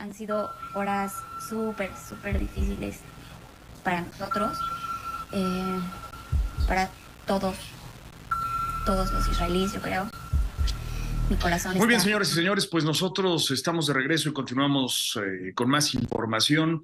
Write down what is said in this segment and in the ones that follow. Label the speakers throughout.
Speaker 1: Han sido horas súper, súper difíciles para nosotros, eh, para todos, todos los israelíes, yo creo. Mi corazón
Speaker 2: Muy bien, señores y señores, pues nosotros estamos de regreso y continuamos eh, con más información.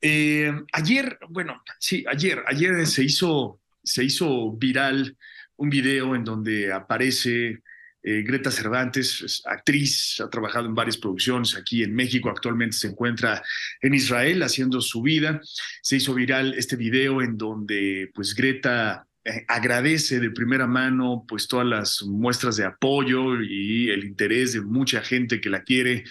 Speaker 2: Eh, ayer, bueno, sí, ayer, ayer se hizo, se hizo viral un video en donde aparece eh, Greta Cervantes, es actriz, ha trabajado en varias producciones aquí en México, actualmente se encuentra en Israel haciendo su vida. Se hizo viral este video en donde pues Greta eh, agradece de primera mano pues todas las muestras de apoyo y el interés de mucha gente que la quiere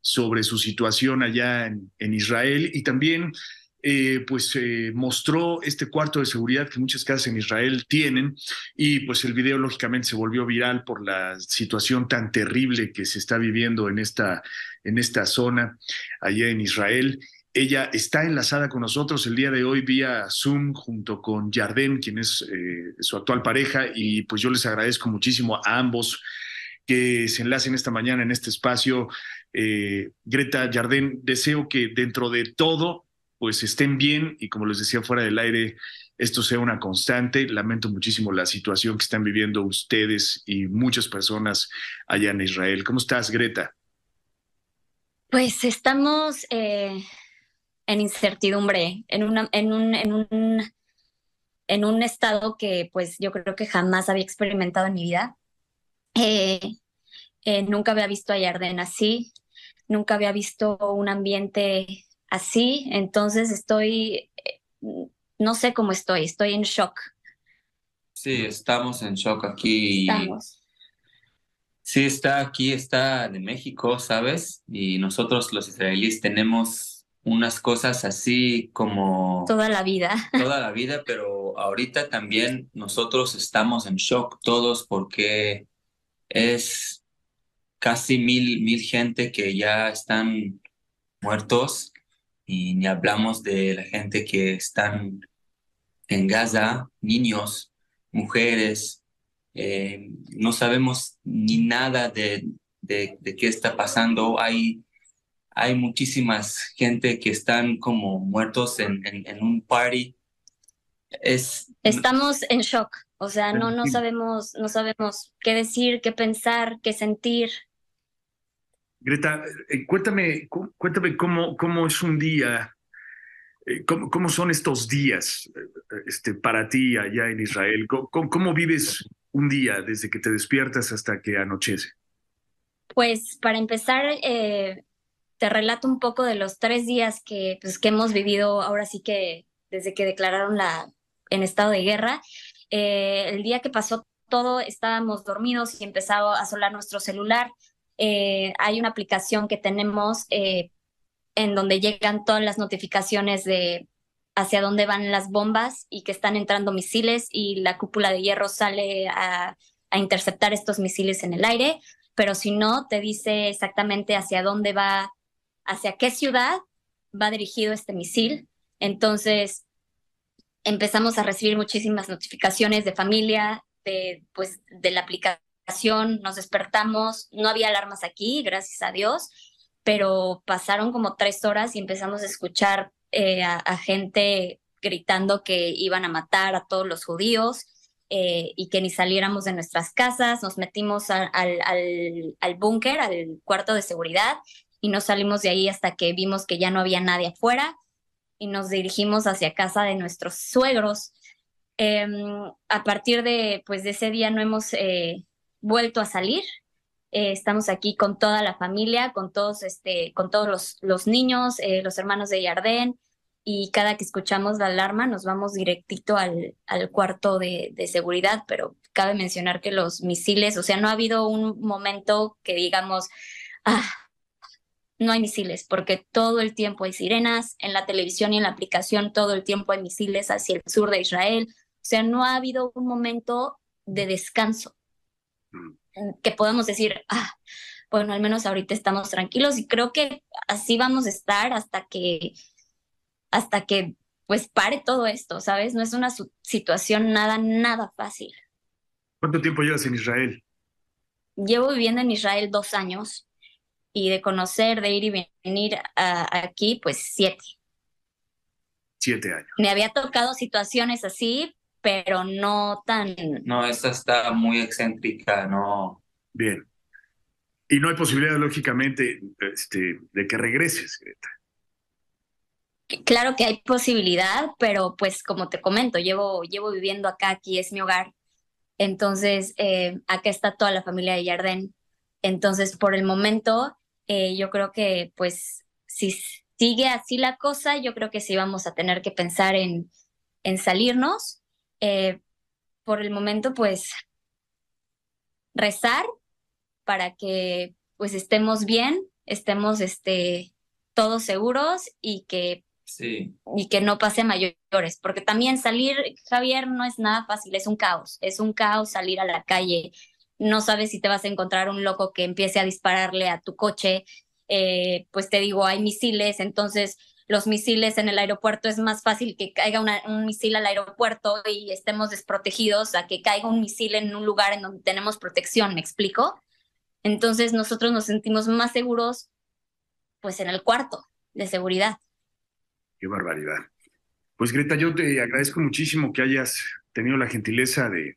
Speaker 2: sobre su situación allá en Israel y también eh, pues eh, mostró este cuarto de seguridad que muchas casas en Israel tienen y pues el video lógicamente se volvió viral por la situación tan terrible que se está viviendo en esta, en esta zona allá en Israel. Ella está enlazada con nosotros el día de hoy vía Zoom junto con Yarden, quien es eh, su actual pareja, y pues yo les agradezco muchísimo a ambos que se enlacen esta mañana en este espacio. Greta Yarden, deseo que dentro de todo pues estén bien y como les decía fuera del aire, esto sea una constante. Lamento muchísimo la situación que están viviendo ustedes y muchas personas allá en Israel. ¿Cómo estás, Greta?
Speaker 1: Pues estamos eh, en incertidumbre, en, una, en, un, en, un, en un estado que pues yo creo que jamás había experimentado en mi vida. Eh, eh, nunca había visto a Yarden así, nunca había visto un ambiente así, entonces estoy, eh, no sé cómo estoy, estoy en shock.
Speaker 3: Sí, estamos en shock aquí.
Speaker 1: Estamos.
Speaker 3: Sí, está aquí, está de México, ¿sabes? Y nosotros los israelíes tenemos unas cosas así como...
Speaker 1: Toda la vida.
Speaker 3: Toda la vida, pero ahorita también nosotros estamos en shock todos porque es casi mil, mil gente que ya están muertos y ni hablamos de la gente que están en Gaza, niños, mujeres, eh, no sabemos ni nada de, de, qué está pasando. Hay, hay muchísimas gente que están como muertos en, en, un party. Es,
Speaker 1: Estamos en shock, o sea, no, no sabemos, no sabemos qué decir, qué pensar, qué sentir.
Speaker 2: Greta, eh, cuéntame, cuéntame cómo, cómo es un día, eh, cómo, cómo, son estos días eh, este, para ti allá en Israel. ¿Cómo, vives un día desde que te despiertas hasta que anochece?
Speaker 1: Pues para empezar, te relato un poco de los tres días que, pues, que hemos vivido ahora sí que desde que declararon la, en estado de guerra. el día que pasó todo, estábamos dormidos y empezaba a solar nuestro celular eh, hay una aplicación que tenemos eh, en donde llegan todas las notificaciones de hacia dónde van las bombas y que están entrando misiles y la cúpula de hierro sale a, interceptar estos misiles en el aire, pero si no, te dice exactamente hacia dónde va, hacia qué ciudad va dirigido este misil. Entonces, empezamos a recibir muchísimas notificaciones de familia, de, pues, de la aplicación nos despertamos, no había alarmas aquí, gracias a Dios, pero pasaron como tres horas y empezamos a escuchar eh, a, gente gritando que iban a matar a todos los judíos eh, y que ni saliéramos de nuestras casas, nos metimos al, al búnker, al cuarto de seguridad y no salimos de ahí hasta que vimos que ya no había nadie afuera y nos dirigimos hacia casa de nuestros suegros. Em, a partir de, pues, de ese día no hemos eh, vuelto a salir. Eh, estamos aquí con toda la familia, con todos, este, con todos los, los niños, eh, los hermanos de Yardén, y cada que escuchamos la alarma nos vamos directito al, al cuarto de, de, seguridad, pero cabe mencionar que los misiles, o sea, no ha habido un momento que digamos, ah, no hay misiles, porque todo el tiempo hay sirenas, en la televisión y en la aplicación todo el tiempo hay misiles hacia el sur de Israel, o sea, no ha habido un momento de descanso que podamos decir, ah, bueno, al menos ahorita estamos tranquilos y creo que así vamos a estar hasta que, hasta que pues pare todo esto, ¿sabes? No es una situación nada, nada fácil.
Speaker 2: ¿Cuánto tiempo llevas en Israel?
Speaker 1: Llevo viviendo en Israel dos años y de conocer, de ir y venir aquí, pues siete.
Speaker 2: Siete años.
Speaker 1: Me había tocado situaciones así, pero no tan...
Speaker 3: No, esta está muy excéntrica, no.
Speaker 2: Bien. Y no hay posibilidad, lógicamente, este, de que regreses, Greta.
Speaker 1: Claro que hay posibilidad, pero pues como te comento, llevo, llevo viviendo acá, aquí es mi hogar. Entonces, eh, acá está toda la familia de Yarden. Entonces, por el momento, eh, yo creo que pues si sigue así la cosa, yo creo que sí vamos a tener que pensar en, en salirnos. Eh, por el momento, pues rezar para que pues estemos bien, estemos este, todos seguros y que,
Speaker 3: sí.
Speaker 1: y que no pase mayores, porque también salir, Javier, no es nada fácil, es un caos, es un caos salir a la calle, no sabes si te vas a encontrar un loco que empiece a dispararle a tu coche, eh, pues te digo, hay misiles, entonces los misiles en el aeropuerto es más fácil que caiga un misil al aeropuerto y estemos desprotegidos a que caiga un misil en un lugar en donde tenemos protección, ¿me explico? Entonces nosotros nos sentimos más seguros pues en el cuarto de seguridad.
Speaker 2: Qué barbaridad. Pues Greta, yo te agradezco muchísimo que hayas tenido la gentileza de,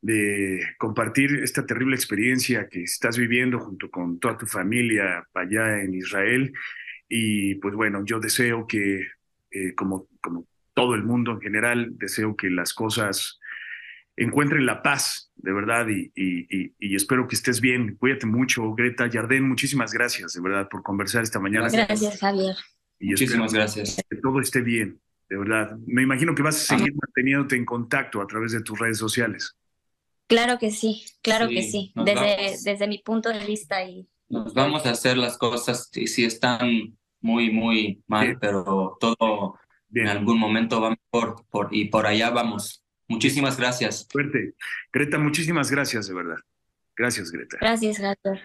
Speaker 2: de compartir esta terrible experiencia que estás viviendo junto con toda tu familia allá en Israel. Y pues bueno, yo deseo que, eh, como, como todo el mundo en general, deseo que las cosas encuentren la paz, de verdad, y, y, y, espero que estés bien. Cuídate mucho, Greta Yardén. Muchísimas gracias, de verdad, por conversar esta mañana.
Speaker 1: Gracias, Javier.
Speaker 2: Y
Speaker 3: Muchísimas gracias.
Speaker 2: Que todo esté bien, de verdad. Me imagino que vas a seguir manteniéndote en contacto a través de tus redes sociales.
Speaker 1: Claro que sí, claro que sí, desde, desde mi punto de vista. Y...
Speaker 3: Nos vamos a hacer las cosas, si, si están muy, muy mal, pero todo en algún momento va mejor por, y por allá vamos. Muchísimas gracias.
Speaker 2: Fuerte. Greta, muchísimas gracias, de verdad. Gracias, Greta.
Speaker 1: Gracias, Gator.